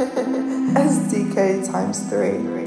SDK times three.